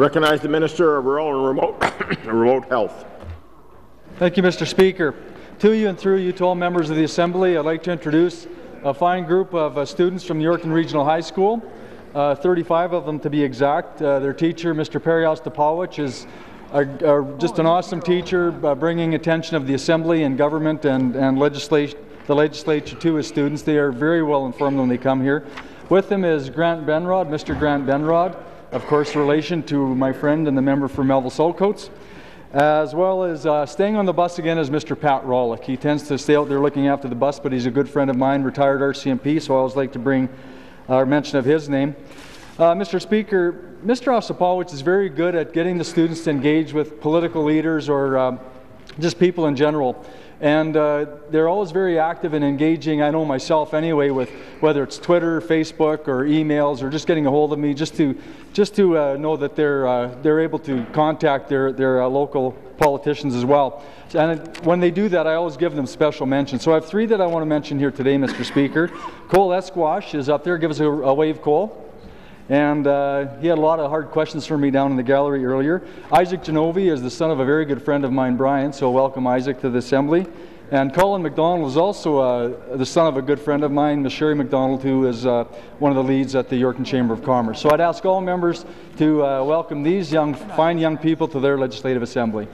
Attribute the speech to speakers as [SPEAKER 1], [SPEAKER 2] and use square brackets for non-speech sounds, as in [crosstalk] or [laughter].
[SPEAKER 1] recognize the Minister of Rural and Remote, [coughs] Remote Health.
[SPEAKER 2] Thank you, Mr. Speaker. To you and through you to all members of the Assembly, I'd like to introduce a fine group of uh, students from the Yorkton Regional High School, uh, 35 of them to be exact. Uh, their teacher, Mr. Perry Ostapowicz, is a, a, just an awesome teacher, uh, bringing attention of the Assembly and government and, and legislation, the legislature to his students. They are very well informed when they come here. With them is Grant Benrod, Mr. Grant Benrod, of course, relation to my friend and the member for Melville Saltcoats, as well as uh, staying on the bus again is Mr. Pat Rollick. He tends to stay out there looking after the bus, but he's a good friend of mine, retired RCMP, so I always like to bring uh, mention of his name. Uh, Mr. Speaker, Mr. Ostapowicz is very good at getting the students to engage with political leaders or uh, just people in general. And uh, they're always very active and engaging, I know myself anyway, with whether it's Twitter, Facebook, or emails, or just getting a hold of me just to, just to uh, know that they're, uh, they're able to contact their, their uh, local politicians as well. And when they do that, I always give them special mention. So I have three that I want to mention here today, Mr. Speaker. Cole Esquash is up there. Give us a, a wave, Cole. And uh, he had a lot of hard questions for me down in the gallery earlier. Isaac Genovi is the son of a very good friend of mine, Brian, so welcome Isaac to the assembly. And Colin McDonald is also uh, the son of a good friend of mine, Ms. Sherry McDonald, who is uh, one of the leads at the Yorkton Chamber of Commerce. So I'd ask all members to uh, welcome these young, fine young people to their legislative assembly.